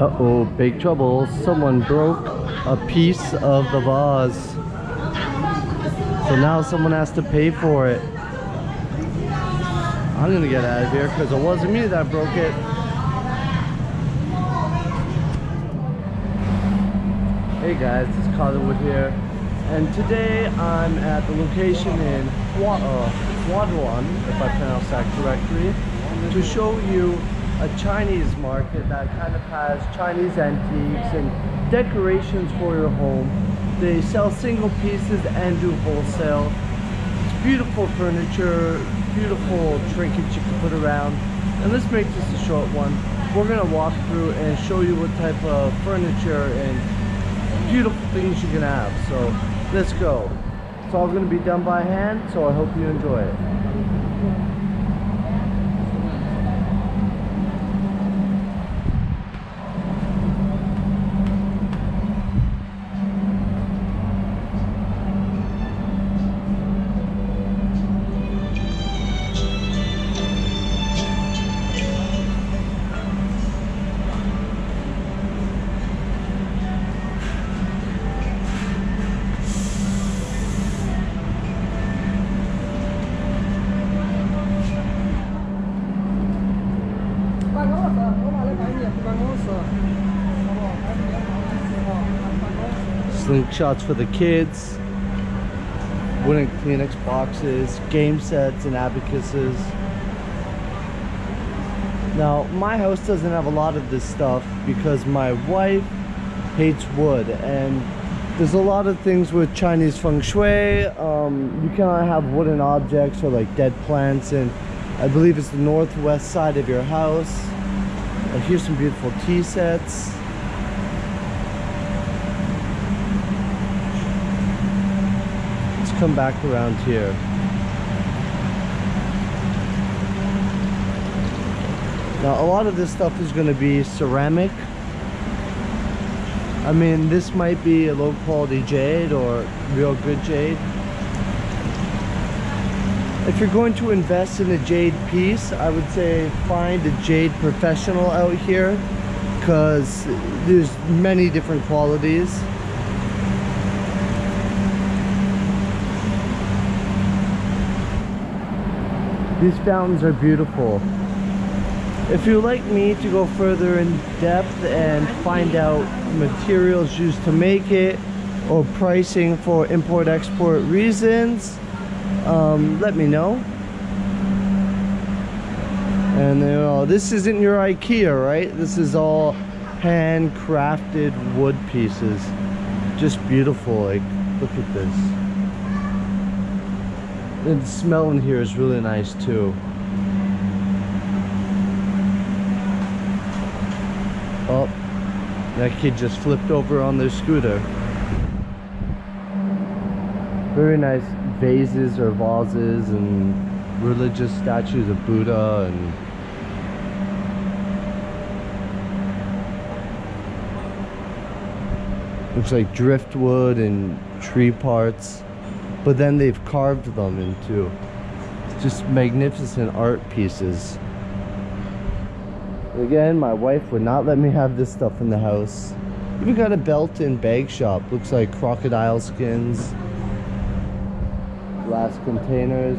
Uh-oh, big trouble. Someone broke a piece of the vase. So now someone has to pay for it. I'm gonna get out of here because it wasn't me that broke it. Hey guys, it's Collywood here. And today I'm at the location in Hua, uh, Huaduan, if I pronounce that correctly, to show you a Chinese market that kind of has Chinese antiques and decorations for your home. They sell single pieces and do wholesale. It's beautiful furniture, beautiful trinkets you can put around. And let's make this a short one. We're gonna walk through and show you what type of furniture and beautiful things you can have. So let's go. It's all gonna be done by hand, so I hope you enjoy it. Slingshots for the kids, wooden Kleenex boxes, game sets and abacuses. Now, my house doesn't have a lot of this stuff because my wife hates wood and there's a lot of things with Chinese feng shui. Um, you cannot have wooden objects or like dead plants and I believe it's the northwest side of your house. Uh, here's some beautiful tea sets. Come back around here. Now a lot of this stuff is going to be ceramic. I mean this might be a low quality jade or real good jade. If you're going to invest in a jade piece, I would say find a jade professional out here because there's many different qualities. These fountains are beautiful. If you'd like me to go further in depth and find out materials used to make it or pricing for import-export reasons, um, let me know. And know, this isn't your IKEA, right? This is all handcrafted wood pieces. Just beautiful, like, look at this. And the smell in here is really nice too. Oh, that kid just flipped over on their scooter. Very nice vases or vases and religious statues of Buddha and looks like driftwood and tree parts but then they've carved them into just magnificent art pieces. Again my wife would not let me have this stuff in the house. Even got a belt and bag shop. Looks like crocodile skins glass containers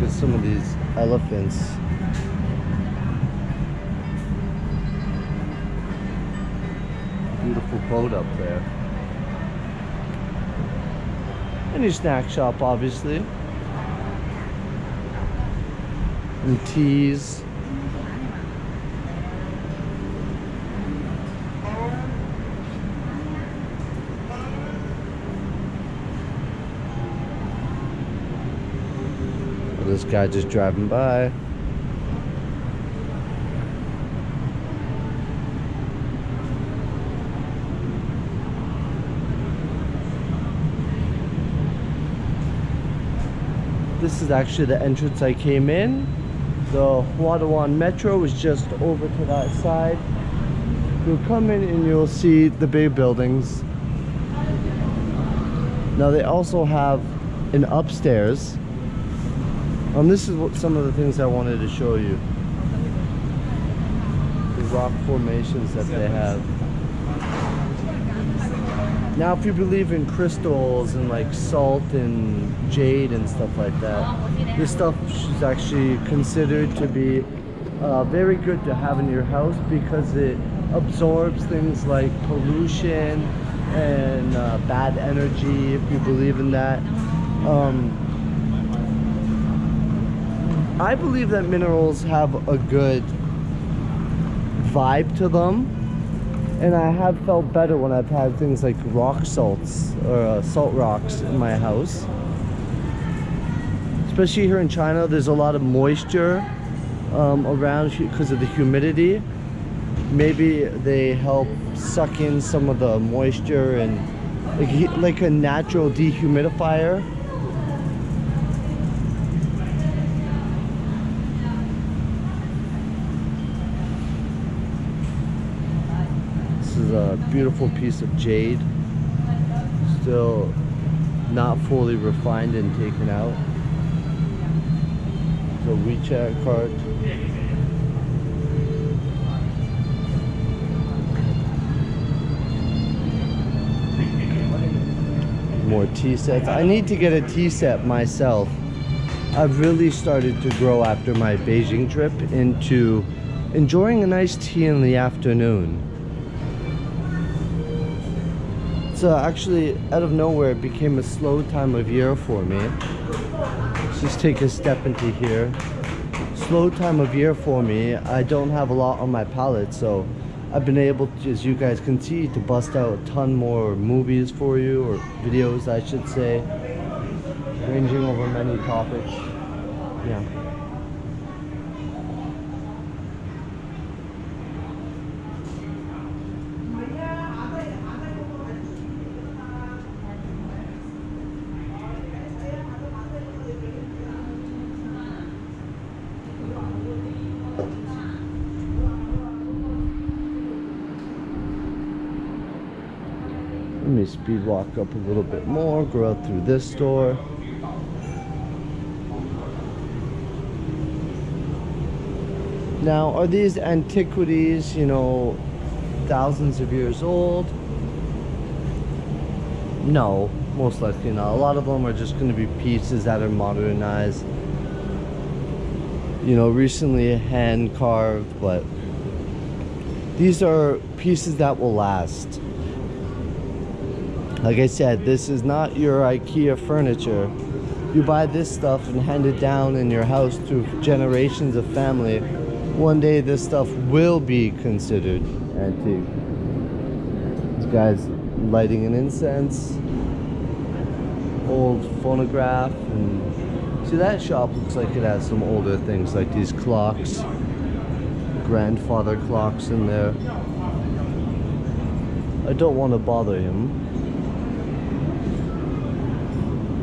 Look at some of these elephants. Beautiful boat up there. Any snack shop, obviously. And teas. This guy just driving by. This is actually the entrance I came in. The Huadiwan Metro is just over to that side. You'll come in and you'll see the big buildings. Now they also have an upstairs. Um, this is what some of the things I wanted to show you. The rock formations that they have. Now, if you believe in crystals and like salt and jade and stuff like that, this stuff is actually considered to be uh, very good to have in your house because it absorbs things like pollution and uh, bad energy, if you believe in that. Um, I believe that minerals have a good vibe to them and I have felt better when I've had things like rock salts or uh, salt rocks in my house. Especially here in China, there's a lot of moisture um, around because of the humidity. Maybe they help suck in some of the moisture and like, like a natural dehumidifier. is a beautiful piece of jade. Still not fully refined and taken out. The WeChat card. More tea sets. I need to get a tea set myself. I've really started to grow after my Beijing trip into enjoying a nice tea in the afternoon. So uh, actually, out of nowhere, it became a slow time of year for me. Let's just take a step into here. Slow time of year for me. I don't have a lot on my palette, so I've been able to, as you guys can see, to bust out a ton more movies for you, or videos, I should say, ranging over many topics. Yeah. Me speed walk up a little bit more, go out through this door. Now, are these antiquities, you know, thousands of years old? No, most likely not. A lot of them are just going to be pieces that are modernized. You know, recently hand carved, but these are pieces that will last. Like I said, this is not your IKEA furniture. You buy this stuff and hand it down in your house to generations of family. One day this stuff will be considered antique. This guy's lighting an incense. Old phonograph. And see that shop looks like it has some older things like these clocks. Grandfather clocks in there. I don't want to bother him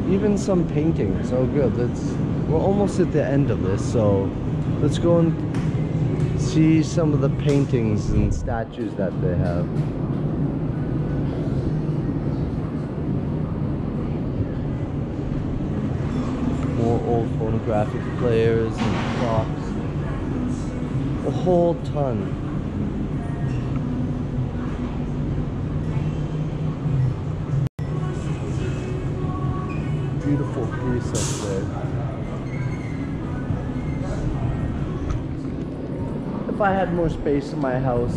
even some paintings. Oh, good. Let's. We're almost at the end of this, so let's go and see some of the paintings and statues that they have. More old phonographic players and clocks. A whole ton. Beautiful up there. If I had more space in my house,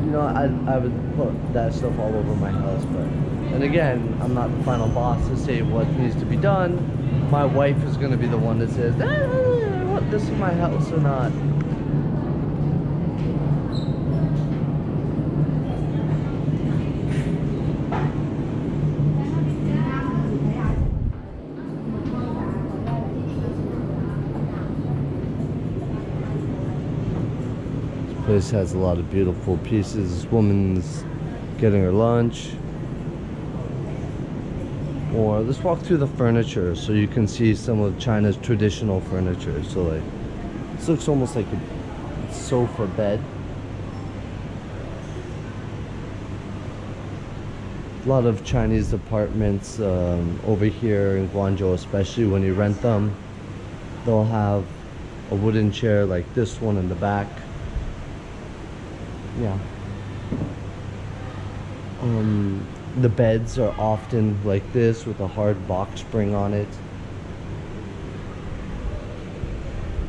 you know, I, I would put that stuff all over my house. But, and again, I'm not the final boss to say what needs to be done. My wife is going to be the one that says, ah, I want this in my house or not. Place has a lot of beautiful pieces. This woman's getting her lunch. Or Let's walk through the furniture so you can see some of China's traditional furniture. So like, this looks almost like a sofa bed. A lot of Chinese apartments um, over here in Guangzhou, especially when you rent them, they'll have a wooden chair like this one in the back. Yeah. Um, the beds are often like this with a hard box spring on it.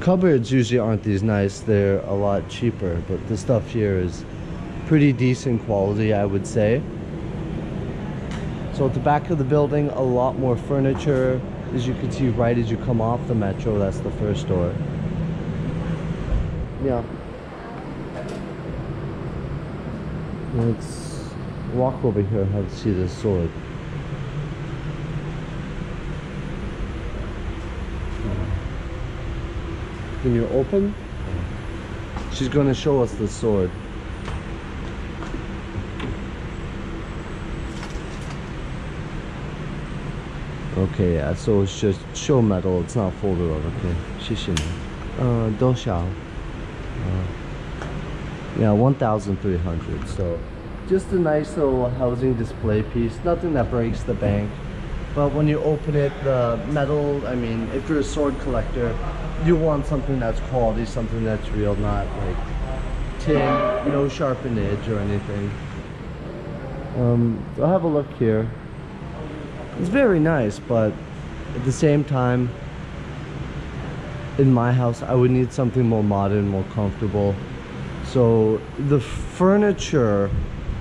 Cupboards usually aren't these nice, they're a lot cheaper, but the stuff here is pretty decent quality, I would say. So at the back of the building, a lot more furniture. As you can see right as you come off the metro, that's the first door. Yeah. Let's walk over here and have to see the sword. Can you open? She's gonna show us the sword. Okay, yeah, so it's just show metal, it's not folded over. Okay, 谢谢你。呃，多少？uh, Yeah 1300 so just a nice little housing display piece nothing that breaks the bank. But when you open it the metal i mean if you're a sword collector you want something that's quality something that's real not like tin no sharpened edge or anything. Um i'll have a look here. It's very nice but at the same time in my house I would need something more modern more comfortable so the furniture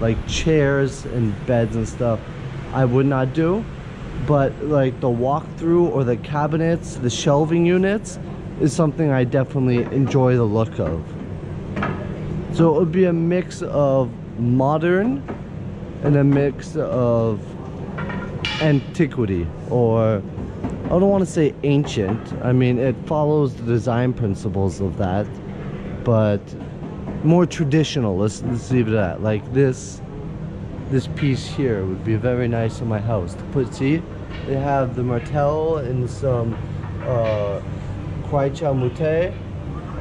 like chairs and beds and stuff I would not do. But like the walkthrough or the cabinets the shelving units is something I definitely enjoy the look of. So it would be a mix of modern and a mix of antiquity or I don't want to say ancient. I mean, it follows the design principles of that, but more traditional. Let's, let's leave it at like this. This piece here would be very nice in my house to put. See, they have the Martell and some uh, Kweichow Moutai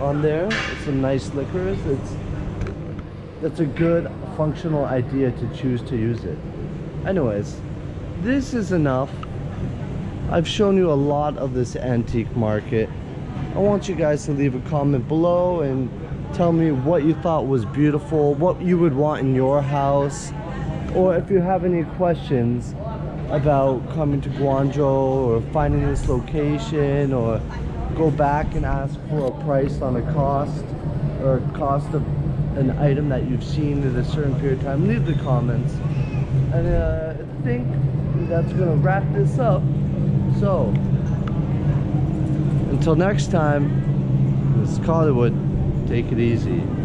on there. Some nice liquors. It's that's a good functional idea to choose to use it. Anyways, this is enough I've shown you a lot of this antique market. I want you guys to leave a comment below and tell me what you thought was beautiful, what you would want in your house, or if you have any questions about coming to Guangzhou or finding this location or go back and ask for a price on a cost or cost of an item that you've seen in a certain period of time, leave the comments. And uh, I think that's gonna wrap this up. So, until next time, this is Hollywood. Take it easy.